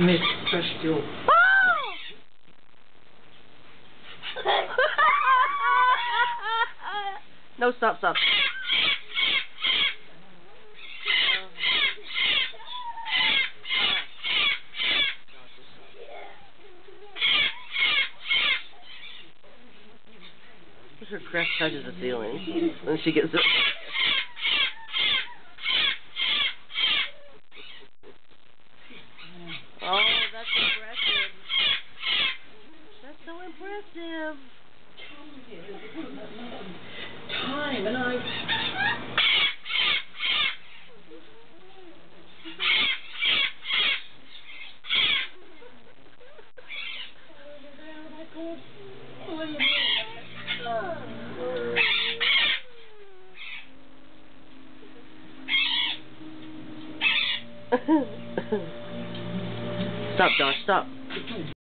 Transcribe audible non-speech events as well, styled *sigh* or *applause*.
Miss Bestial. no, stop, stop. Her crest touches the ceiling, and she gets it. Impressive. Time, and I... *laughs* stop, Josh, stop.